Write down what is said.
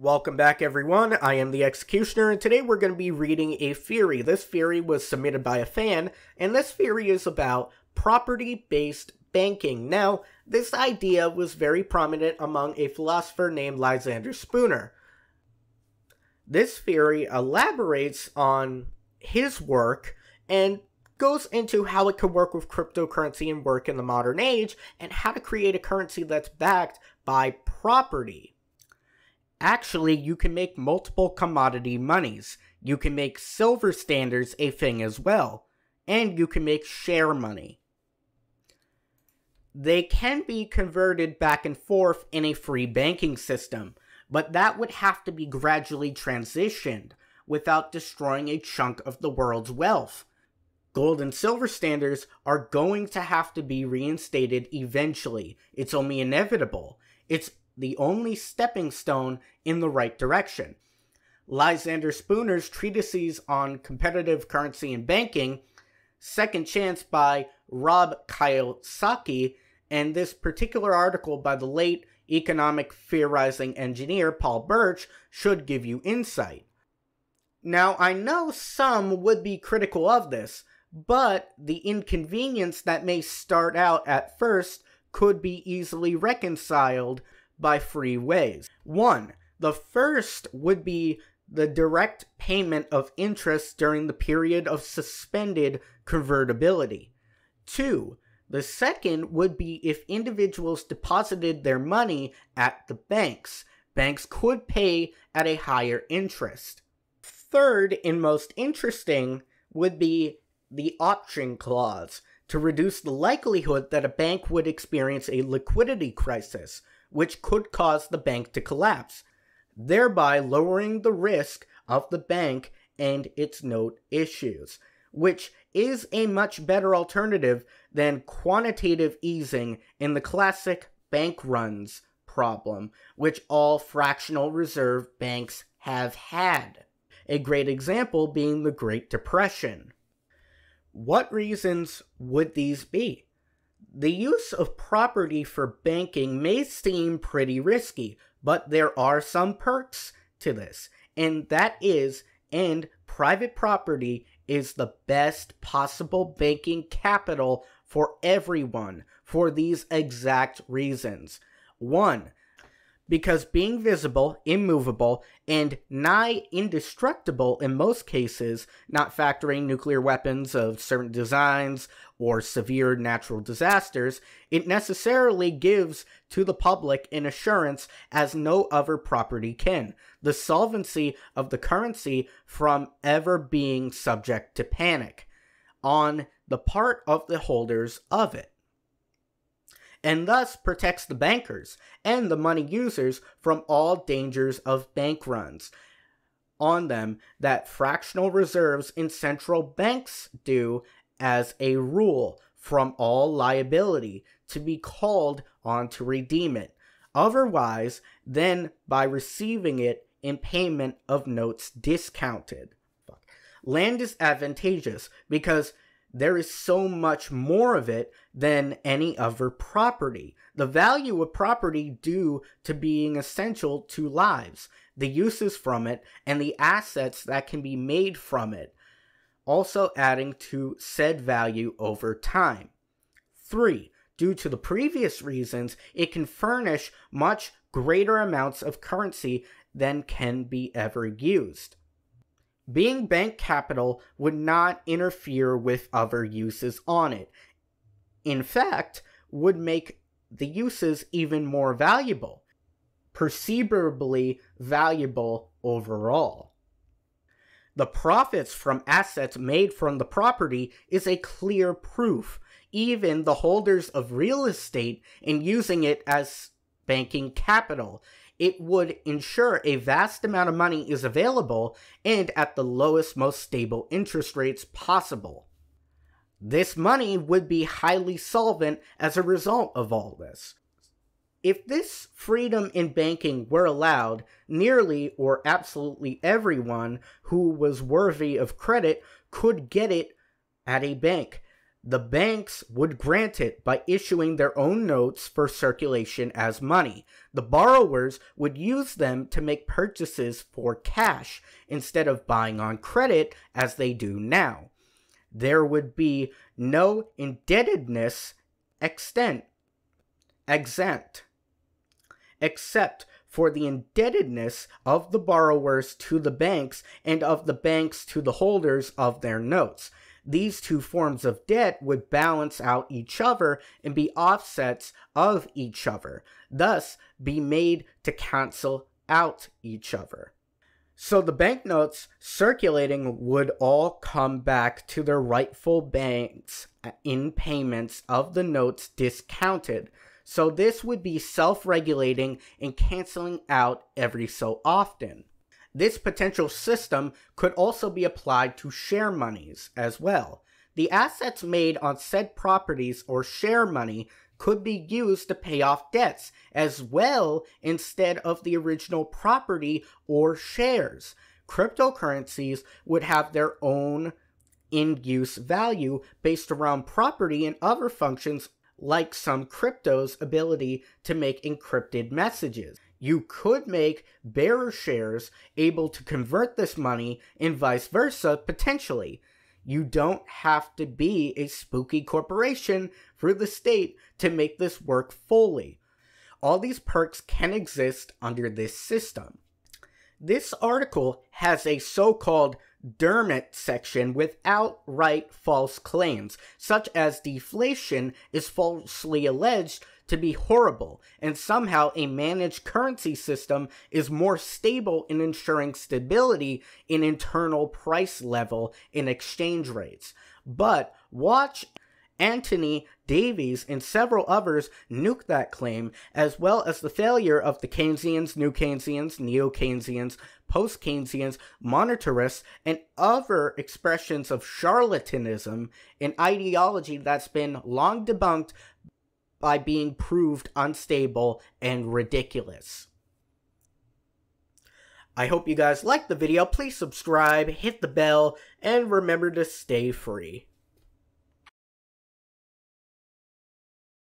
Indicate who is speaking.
Speaker 1: Welcome back, everyone. I am the Executioner, and today we're going to be reading a theory. This theory was submitted by a fan, and this theory is about property based banking. Now, this idea was very prominent among a philosopher named Lysander Spooner. This theory elaborates on his work and goes into how it could work with cryptocurrency and work in the modern age, and how to create a currency that's backed by property. Actually, you can make multiple commodity monies. You can make silver standards a thing as well. And you can make share money. They can be converted back and forth in a free banking system, but that would have to be gradually transitioned without destroying a chunk of the world's wealth. Gold and silver standards are going to have to be reinstated eventually. It's only inevitable. It's the only stepping stone in the right direction. Lysander Spooner's treatises on competitive currency and banking, Second Chance by Rob Kiyosaki, and this particular article by the late economic theorizing engineer Paul Birch should give you insight. Now, I know some would be critical of this, but the inconvenience that may start out at first could be easily reconciled by three ways. One, the first would be the direct payment of interest during the period of suspended convertibility. Two, the second would be if individuals deposited their money at the banks. Banks could pay at a higher interest. Third, and most interesting, would be the option clause to reduce the likelihood that a bank would experience a liquidity crisis, which could cause the bank to collapse, thereby lowering the risk of the bank and its note issues, which is a much better alternative than quantitative easing in the classic bank runs problem, which all fractional reserve banks have had. A great example being the Great Depression. What reasons would these be? The use of property for banking may seem pretty risky, but there are some perks to this, and that is, and private property is the best possible banking capital for everyone for these exact reasons. One, because being visible, immovable, and nigh indestructible in most cases, not factoring nuclear weapons of certain designs or severe natural disasters, it necessarily gives to the public an assurance as no other property can. The solvency of the currency from ever being subject to panic on the part of the holders of it and thus protects the bankers and the money users from all dangers of bank runs on them that fractional reserves in central banks do as a rule from all liability to be called on to redeem it otherwise than by receiving it in payment of notes discounted. Land is advantageous because there is so much more of it than any other property. The value of property due to being essential to lives, the uses from it, and the assets that can be made from it, also adding to said value over time. 3. Due to the previous reasons, it can furnish much greater amounts of currency than can be ever used. Being bank capital would not interfere with other uses on it. In fact, would make the uses even more valuable, perceivably valuable overall. The profits from assets made from the property is a clear proof. Even the holders of real estate in using it as banking capital it would ensure a vast amount of money is available and at the lowest, most stable interest rates possible. This money would be highly solvent as a result of all this. If this freedom in banking were allowed, nearly or absolutely everyone who was worthy of credit could get it at a bank. The banks would grant it by issuing their own notes for circulation as money. The borrowers would use them to make purchases for cash instead of buying on credit as they do now. There would be no indebtedness extent exempt except for the indebtedness of the borrowers to the banks and of the banks to the holders of their notes. These two forms of debt would balance out each other and be offsets of each other, thus be made to cancel out each other. So the banknotes circulating would all come back to their rightful banks in payments of the notes discounted. So this would be self-regulating and canceling out every so often. This potential system could also be applied to share monies as well. The assets made on said properties or share money could be used to pay off debts as well instead of the original property or shares. Cryptocurrencies would have their own in use value based around property and other functions like some crypto's ability to make encrypted messages. You could make bearer shares able to convert this money and vice versa potentially. You don't have to be a spooky corporation for the state to make this work fully. All these perks can exist under this system. This article has a so called Dermot section with outright false claims, such as deflation is falsely alleged to be horrible, and somehow a managed currency system is more stable in ensuring stability in internal price level in exchange rates. But watch Anthony Davies and several others nuke that claim, as well as the failure of the Keynesians, New Keynesians, Neo Keynesians, Post Keynesians, monetarists, and other expressions of charlatanism, an ideology that's been long debunked by being proved unstable and ridiculous. I hope you guys liked the video. Please subscribe, hit the bell, and remember to stay free.